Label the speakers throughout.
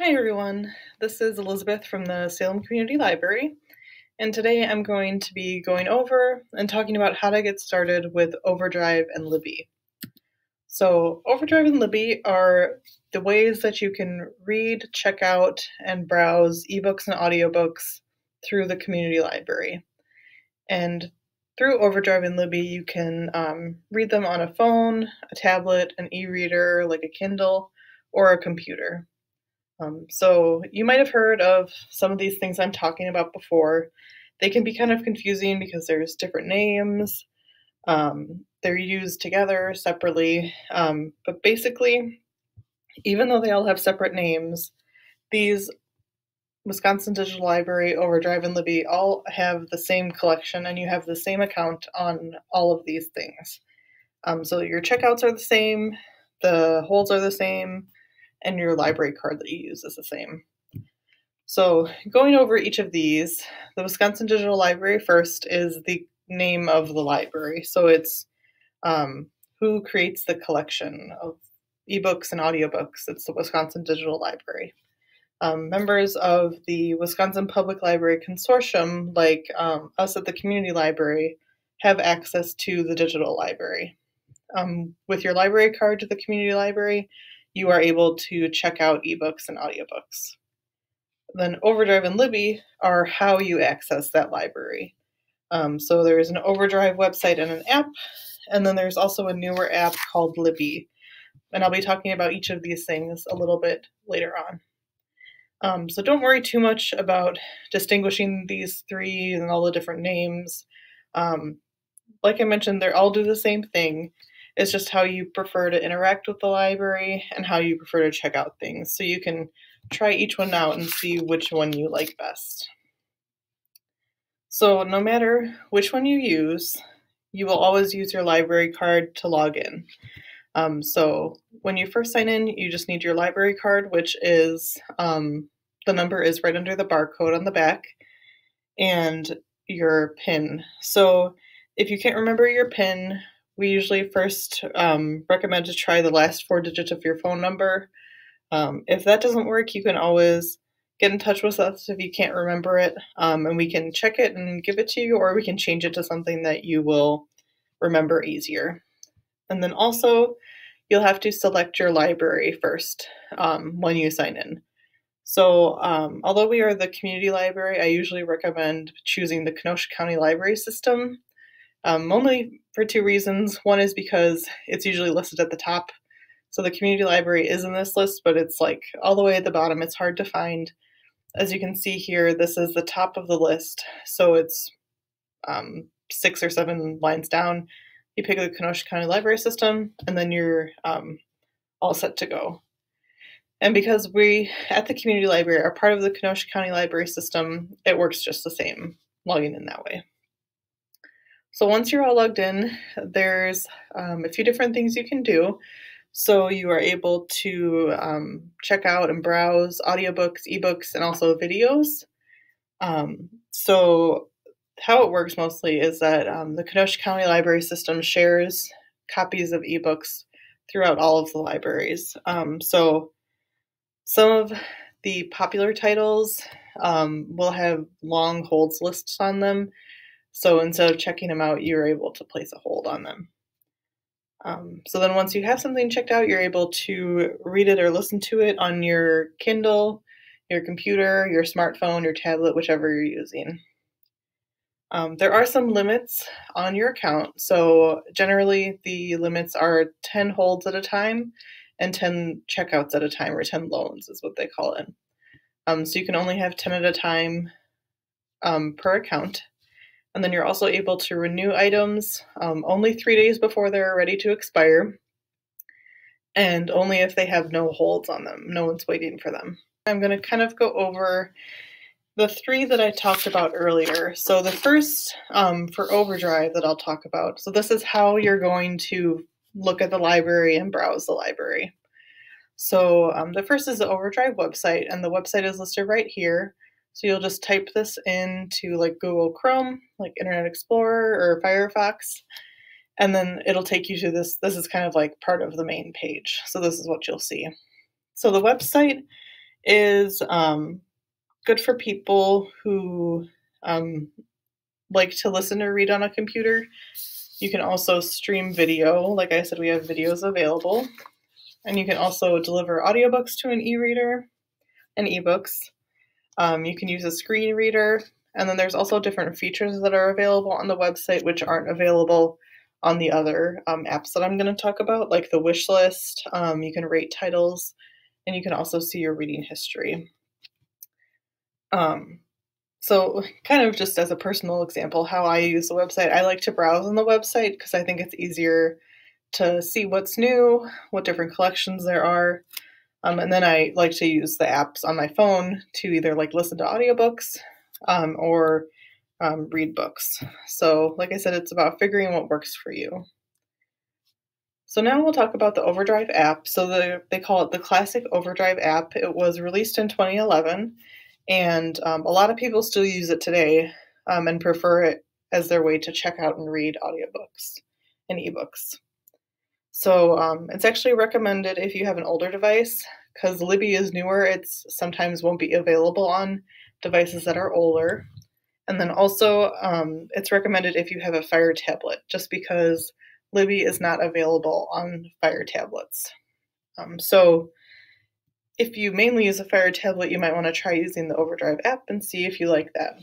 Speaker 1: Hi everyone, this is Elizabeth from the Salem Community Library, and today I'm going to be going over and talking about how to get started with Overdrive and Libby. So, Overdrive and Libby are the ways that you can read, check out, and browse ebooks and audiobooks through the community library. And through Overdrive and Libby, you can um, read them on a phone, a tablet, an e reader like a Kindle, or a computer. Um, so you might have heard of some of these things I'm talking about before. They can be kind of confusing because there's different names. Um, they're used together separately, um, but basically, even though they all have separate names, these Wisconsin Digital Library, Overdrive, and Libby all have the same collection, and you have the same account on all of these things. Um, so your checkouts are the same, the holds are the same, and your library card that you use is the same. So, going over each of these, the Wisconsin Digital Library first is the name of the library. So, it's um, who creates the collection of ebooks and audiobooks. It's the Wisconsin Digital Library. Um, members of the Wisconsin Public Library Consortium, like um, us at the Community Library, have access to the digital library. Um, with your library card to the community library, you are able to check out ebooks and audiobooks. Then Overdrive and Libby are how you access that library. Um, so there's an Overdrive website and an app, and then there's also a newer app called Libby. And I'll be talking about each of these things a little bit later on. Um, so don't worry too much about distinguishing these three and all the different names. Um, like I mentioned, they all do the same thing. It's just how you prefer to interact with the library and how you prefer to check out things. So you can try each one out and see which one you like best. So no matter which one you use, you will always use your library card to log in. Um, so when you first sign in, you just need your library card, which is um, the number is right under the barcode on the back, and your PIN. So if you can't remember your PIN, we usually first um, recommend to try the last four digits of your phone number. Um, if that doesn't work, you can always get in touch with us if you can't remember it, um, and we can check it and give it to you, or we can change it to something that you will remember easier. And then also, you'll have to select your library first um, when you sign in. So, um, although we are the community library, I usually recommend choosing the Kenosha County Library System um, only for two reasons. One is because it's usually listed at the top. So the community library is in this list, but it's like all the way at the bottom. It's hard to find. As you can see here, this is the top of the list. So it's um, six or seven lines down. You pick the Kenosha County Library System, and then you're um, all set to go. And because we at the community library are part of the Kenosha County Library System, it works just the same logging in that way. So once you're all logged in, there's um, a few different things you can do. So you are able to um, check out and browse audiobooks, ebooks, and also videos. Um, so how it works mostly is that um, the Kenosha County Library System shares copies of ebooks throughout all of the libraries. Um, so some of the popular titles um, will have long holds lists on them so instead of checking them out, you're able to place a hold on them. Um, so then once you have something checked out, you're able to read it or listen to it on your Kindle, your computer, your smartphone, your tablet, whichever you're using. Um, there are some limits on your account. So generally, the limits are 10 holds at a time and 10 checkouts at a time, or 10 loans is what they call it. Um, so you can only have 10 at a time um, per account. And then you're also able to renew items um, only three days before they're ready to expire, and only if they have no holds on them. No one's waiting for them. I'm going to kind of go over the three that I talked about earlier. So the first um, for Overdrive that I'll talk about. So this is how you're going to look at the library and browse the library. So um, the first is the Overdrive website, and the website is listed right here. So you'll just type this into like Google Chrome, like Internet Explorer or Firefox, and then it'll take you to this. This is kind of like part of the main page. So this is what you'll see. So the website is um, good for people who um, like to listen or read on a computer. You can also stream video. Like I said, we have videos available. And you can also deliver audiobooks to an e reader and ebooks. Um, you can use a screen reader. And then there's also different features that are available on the website which aren't available on the other um, apps that I'm going to talk about, like the wish list. Um, you can rate titles, and you can also see your reading history. Um, so, kind of just as a personal example, how I use the website, I like to browse on the website because I think it's easier to see what's new, what different collections there are. Um, and then I like to use the apps on my phone to either like listen to audiobooks um, or um, read books. So, like I said, it's about figuring what works for you. So now we'll talk about the Overdrive app. So the, they call it the Classic Overdrive app. It was released in 2011, and um, a lot of people still use it today um, and prefer it as their way to check out and read audiobooks and ebooks. So um, it's actually recommended if you have an older device because Libby is newer. It's sometimes won't be available on devices that are older. And then also, um, it's recommended if you have a Fire tablet, just because Libby is not available on Fire tablets. Um, so, if you mainly use a Fire tablet, you might want to try using the Overdrive app and see if you like that.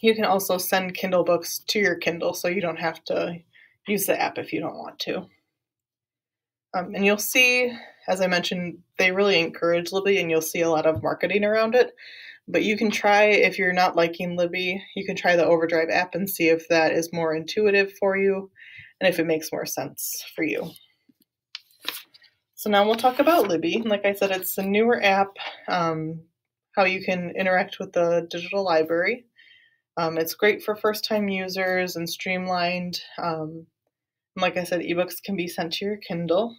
Speaker 1: You can also send Kindle books to your Kindle, so you don't have to use the app if you don't want to. Um, and you'll see, as I mentioned, they really encourage Libby, and you'll see a lot of marketing around it. But you can try, if you're not liking Libby, you can try the Overdrive app and see if that is more intuitive for you and if it makes more sense for you. So now we'll talk about Libby. Like I said, it's a newer app, um, how you can interact with the digital library. Um, it's great for first time users and streamlined. Um, like I said, ebooks can be sent to your Kindle.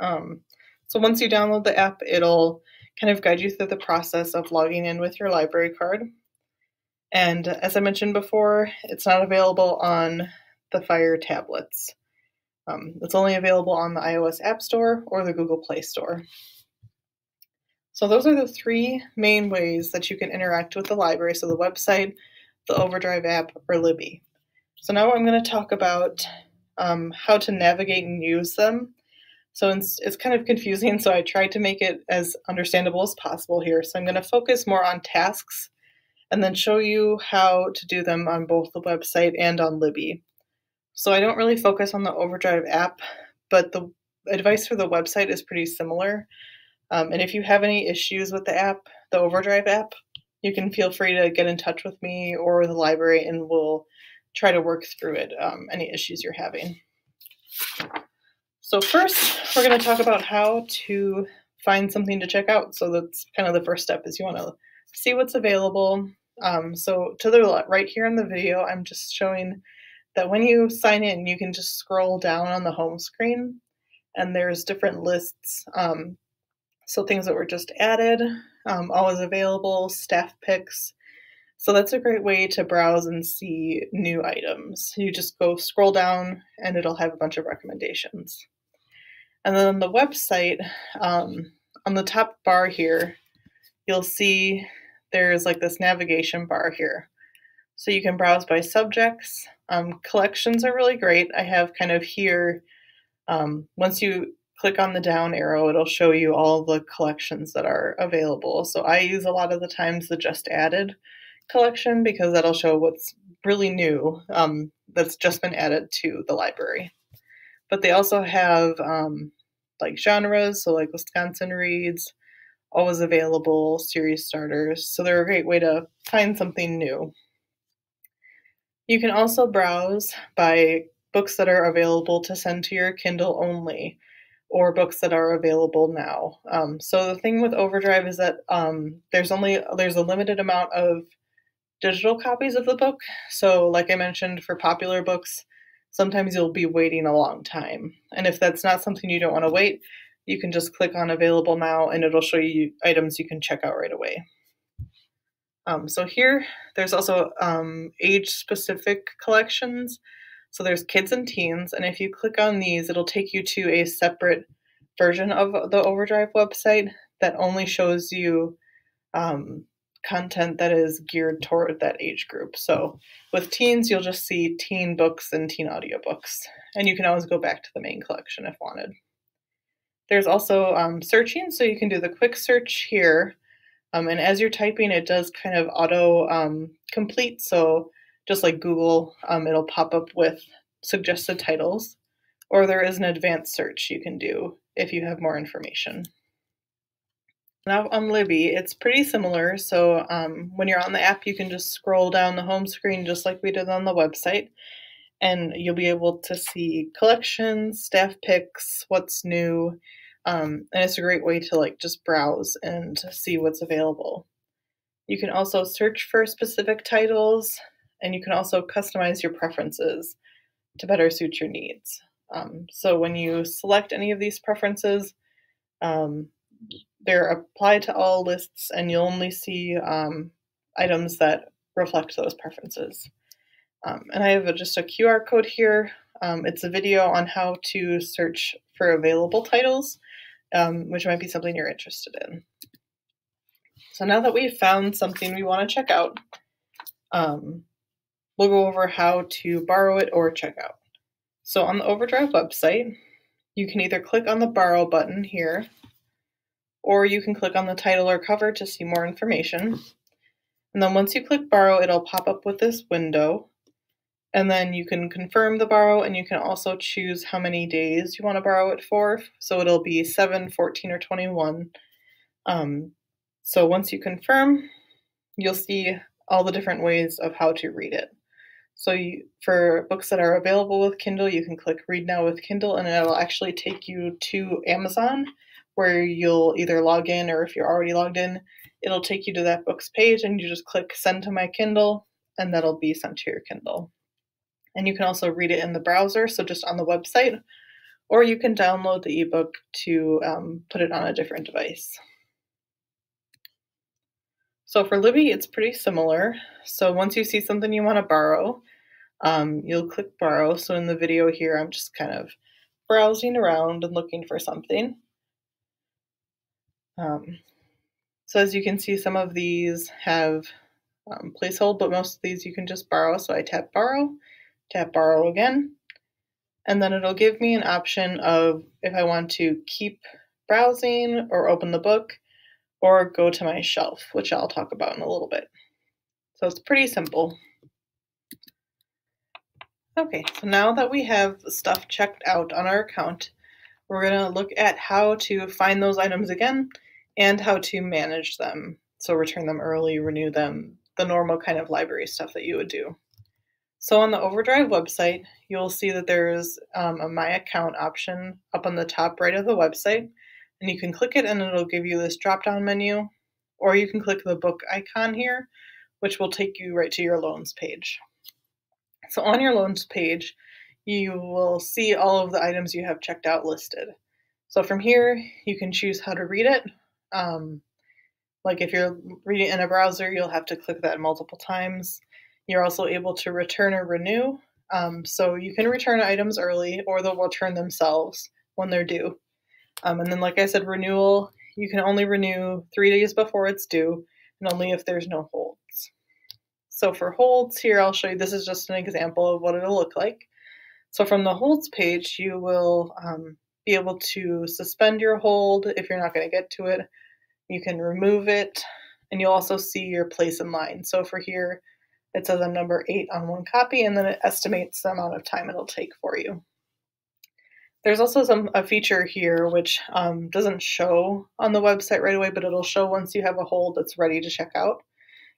Speaker 1: Um, so once you download the app, it'll kind of guide you through the process of logging in with your library card. And as I mentioned before, it's not available on the Fire tablets. Um, it's only available on the iOS App Store or the Google Play Store. So, those are the three main ways that you can interact with the library so, the website, the Overdrive app, or Libby. So, now I'm going to talk about um, how to navigate and use them so it's, it's kind of confusing, so I tried to make it as understandable as possible here. So I'm going to focus more on tasks and then show you how to do them on both the website and on Libby. So I don't really focus on the Overdrive app, but the advice for the website is pretty similar. Um, and if you have any issues with the app, the Overdrive app, you can feel free to get in touch with me or the library and we'll try to work through it, um, any issues you're having. So first, we're going to talk about how to find something to check out. So that's kind of the first step is you want to see what's available. Um, so to the right here in the video, I'm just showing that when you sign in, you can just scroll down on the home screen and there's different lists. Um, so things that were just added, um, always available, staff picks. So that's a great way to browse and see new items. You just go scroll down and it'll have a bunch of recommendations. And then on the website, um, on the top bar here, you'll see there's like this navigation bar here. So you can browse by subjects. Um, collections are really great. I have kind of here, um, once you click on the down arrow, it'll show you all the collections that are available. So I use a lot of the times the just added collection because that'll show what's really new um, that's just been added to the library but they also have um, like genres, so like Wisconsin reads, always available, series starters. So they're a great way to find something new. You can also browse by books that are available to send to your Kindle only or books that are available now. Um, so the thing with Overdrive is that um, there's only there's a limited amount of digital copies of the book. So like I mentioned for popular books, sometimes you'll be waiting a long time. And if that's not something you don't want to wait, you can just click on available now and it'll show you items you can check out right away. Um, so here, there's also um, age specific collections. So there's kids and teens, and if you click on these, it'll take you to a separate version of the Overdrive website that only shows you um, content that is geared toward that age group. So with teens, you'll just see teen books and teen audiobooks, and you can always go back to the main collection if wanted. There's also um, searching, so you can do the quick search here. Um, and as you're typing, it does kind of auto um, complete. So just like Google, um, it'll pop up with suggested titles. Or there is an advanced search you can do if you have more information. Now on Libby, it's pretty similar. So um, when you're on the app, you can just scroll down the home screen just like we did on the website, and you'll be able to see collections, staff picks, what's new, um, and it's a great way to like just browse and see what's available. You can also search for specific titles, and you can also customize your preferences to better suit your needs. Um, so when you select any of these preferences, um, they're applied to all lists, and you'll only see um, items that reflect those preferences. Um, and I have a, just a QR code here. Um, it's a video on how to search for available titles, um, which might be something you're interested in. So now that we've found something we want to check out, um, we'll go over how to borrow it or check out. So on the Overdrive website, you can either click on the borrow button here, or you can click on the title or cover to see more information. And then once you click borrow, it'll pop up with this window. And then you can confirm the borrow and you can also choose how many days you want to borrow it for. So it'll be 7, 14, or 21. Um, so once you confirm, you'll see all the different ways of how to read it. So you, for books that are available with Kindle, you can click Read Now with Kindle and it'll actually take you to Amazon where you'll either log in or if you're already logged in, it'll take you to that book's page and you just click Send to my Kindle and that'll be sent to your Kindle. And you can also read it in the browser, so just on the website, or you can download the ebook to um, put it on a different device. So for Libby, it's pretty similar. So once you see something you want to borrow, um, you'll click borrow. So in the video here, I'm just kind of browsing around and looking for something. Um, so as you can see, some of these have um, placehold, but most of these you can just borrow. So I tap borrow, tap borrow again, and then it'll give me an option of if I want to keep browsing or open the book or go to my shelf, which I'll talk about in a little bit. So it's pretty simple. Okay, so now that we have stuff checked out on our account, we're going to look at how to find those items again and how to manage them. So return them early, renew them, the normal kind of library stuff that you would do. So on the Overdrive website, you'll see that there's um, a My Account option up on the top right of the website and you can click it and it'll give you this drop down menu or you can click the book icon here which will take you right to your loans page. So on your loans page you will see all of the items you have checked out listed. So from here you can choose how to read it. Um, like if you're reading in a browser you'll have to click that multiple times. You're also able to return or renew. Um, so you can return items early or they'll return themselves when they're due. Um, and then, like I said, renewal, you can only renew three days before it's due and only if there's no holds. So for holds here, I'll show you, this is just an example of what it'll look like. So from the holds page, you will um, be able to suspend your hold if you're not going to get to it. You can remove it, and you'll also see your place in line. So for here, it says I'm number eight on one copy, and then it estimates the amount of time it'll take for you. There's also some a feature here which um, doesn't show on the website right away, but it'll show once you have a hold that's ready to check out.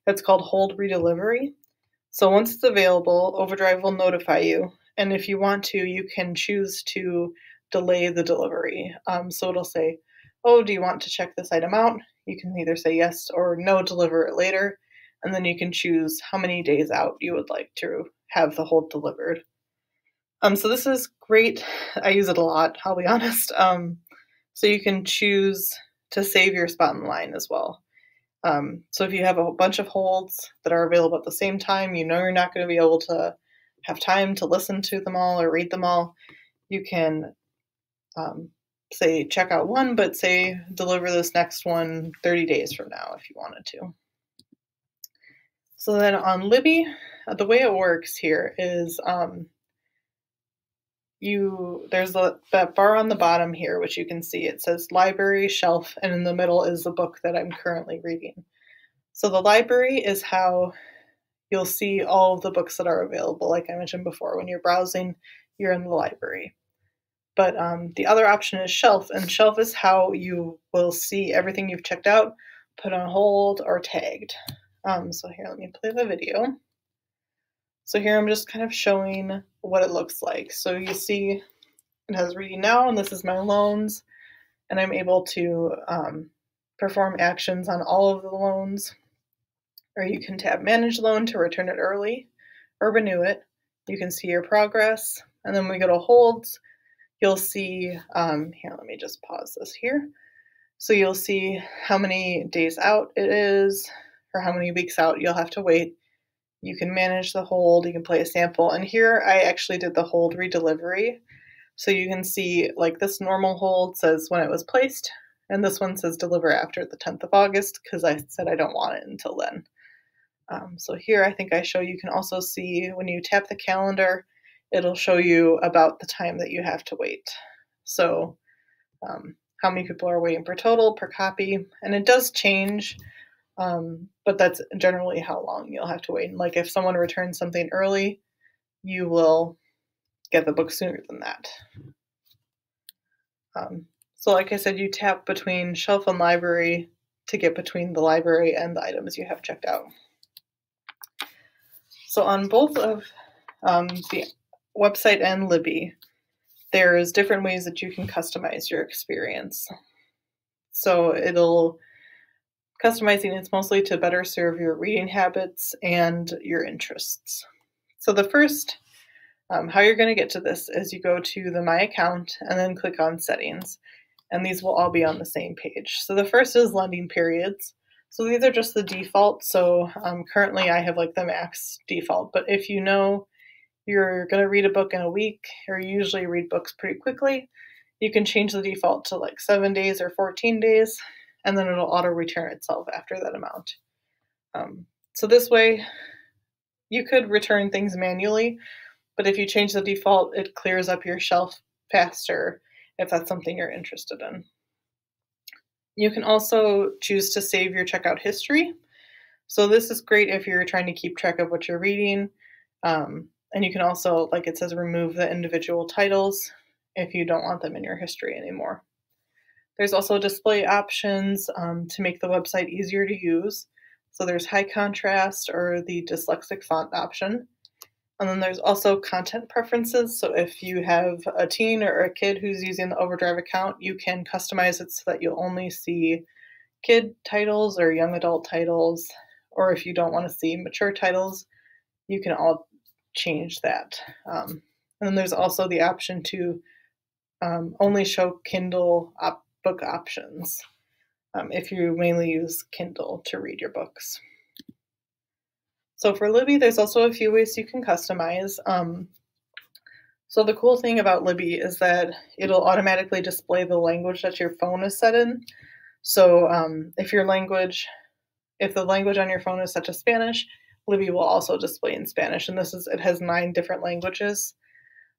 Speaker 1: It's called Hold Redelivery. So once it's available, Overdrive will notify you, and if you want to, you can choose to delay the delivery. Um, so it'll say, "Oh, do you want to check this item out?" You can either say yes or no, deliver it later, and then you can choose how many days out you would like to have the hold delivered. Um, so this is great. I use it a lot, I'll be honest. Um, so you can choose to save your spot in line as well. Um, so if you have a bunch of holds that are available at the same time, you know you're not going to be able to have time to listen to them all or read them all, you can um, say check out one, but say deliver this next one 30 days from now if you wanted to. So then on Libby, uh, the way it works here is um, you there's a, that bar on the bottom here, which you can see. It says library shelf, and in the middle is the book that I'm currently reading. So the library is how you'll see all of the books that are available. Like I mentioned before, when you're browsing, you're in the library. But um, the other option is shelf, and shelf is how you will see everything you've checked out, put on hold, or tagged. Um, so here, let me play the video. So here I'm just kind of showing what it looks like. So you see it has reading now, and this is my loans, and I'm able to um, perform actions on all of the loans. Or you can tab manage loan to return it early or renew it. You can see your progress, and then we go to holds you'll see, um, here, let me just pause this here. So you'll see how many days out it is, or how many weeks out you'll have to wait. You can manage the hold, you can play a sample. And here I actually did the hold redelivery. So you can see like this normal hold says when it was placed, and this one says deliver after the 10th of August because I said I don't want it until then. Um, so here I think I show you can also see when you tap the calendar, it'll show you about the time that you have to wait. So, um, how many people are waiting per total, per copy, and it does change, um, but that's generally how long you'll have to wait. And like if someone returns something early, you will get the book sooner than that. Um, so, like I said, you tap between shelf and library to get between the library and the items you have checked out. So, on both of um, the website and Libby, there's different ways that you can customize your experience. So it'll customizing it's mostly to better serve your reading habits and your interests. So the first um, how you're going to get to this is you go to the My Account and then click on Settings, and these will all be on the same page. So the first is lending periods. So these are just the default. So um, currently I have like the max default, but if you know you're going to read a book in a week, or you usually read books pretty quickly, you can change the default to like seven days or 14 days, and then it'll auto return itself after that amount. Um, so this way, you could return things manually, but if you change the default, it clears up your shelf faster if that's something you're interested in. You can also choose to save your checkout history. So this is great if you're trying to keep track of what you're reading. Um, and you can also, like it says, remove the individual titles if you don't want them in your history anymore. There's also display options um, to make the website easier to use. So there's high contrast or the dyslexic font option. And then there's also content preferences. So if you have a teen or a kid who's using the Overdrive account, you can customize it so that you'll only see kid titles or young adult titles. Or if you don't want to see mature titles, you can all change that. Um, and then there's also the option to um, only show Kindle op- book options um, if you mainly use Kindle to read your books. So for Libby, there's also a few ways you can customize. Um, so the cool thing about Libby is that it'll automatically display the language that your phone is set in. So um, if your language, if the language on your phone is set to Spanish, Libby will also display in Spanish, and this is it has nine different languages.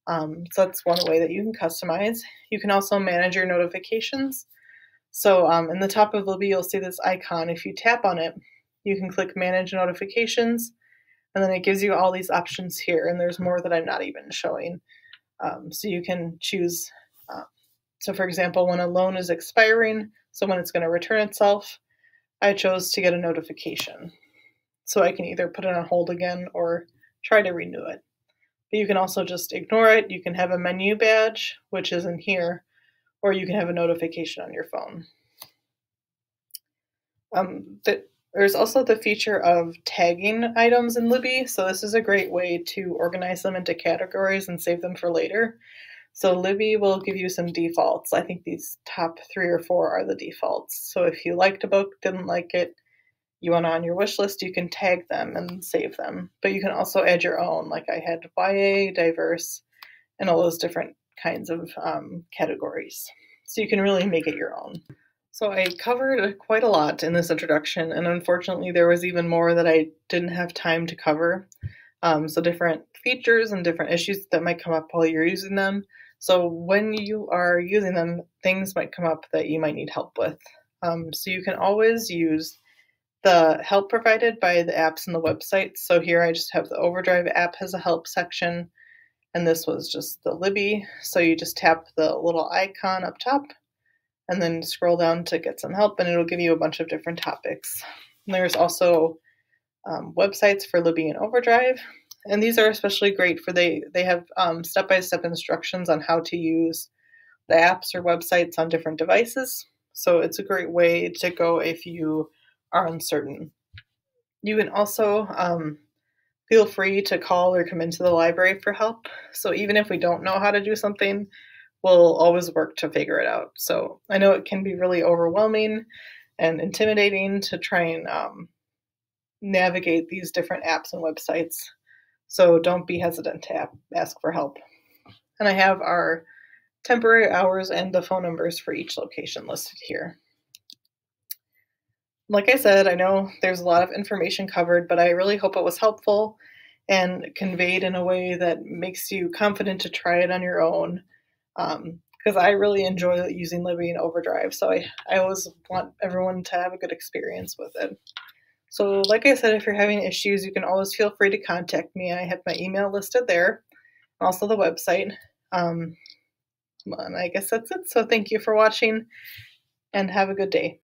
Speaker 1: Um, so that's one way that you can customize. You can also manage your notifications. So um, in the top of Libby, you'll see this icon. If you tap on it, you can click Manage Notifications, and then it gives you all these options here. And there's more that I'm not even showing. Um, so you can choose. Uh, so for example, when a loan is expiring, so when it's going to return itself, I chose to get a notification so I can either put it on hold again or try to renew it. But you can also just ignore it. You can have a menu badge, which is in here, or you can have a notification on your phone. Um, the, there's also the feature of tagging items in Libby, so this is a great way to organize them into categories and save them for later. So Libby will give you some defaults. I think these top three or four are the defaults. So if you liked a book, didn't like it, you want on your wish list, you can tag them and save them. But you can also add your own, like I had YA, diverse, and all those different kinds of um, categories. so you can really make it your own. So I covered quite a lot in this introduction, and unfortunately, there was even more that I didn't have time to cover. Um, so different features and different issues that might come up while you're using them. So when you are using them, things might come up that you might need help with. Um, so you can always use the help provided by the apps and the website. So here I just have the Overdrive app has a help section, and this was just the Libby. So you just tap the little icon up top and then scroll down to get some help, and it'll give you a bunch of different topics. And there's also um, websites for Libby and Overdrive, and these are especially great for they they have step by step instructions on how to use the apps or websites on different devices. So it's a great way to go if you are uncertain. You can also um, feel free to call or come into the library for help. So even if we don't know how to do something, we'll always work to figure it out. So I know it can be really overwhelming and intimidating to try and um, navigate these different apps and websites. So don't be hesitant to ask for help. And I have our temporary hours and the phone numbers for each location listed here. Like I said, I know there's a lot of information covered, but I really hope it was helpful and conveyed in a way that makes you confident to try it on your own. Because um, I really enjoy using Libby and Overdrive, so I, I always want everyone to have a good experience with it. So, like I said, if you're having issues, you can always feel free to contact me. I have my email listed there, also the website. Um, and I guess that's it. So, thank you for watching and have a good day.